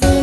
see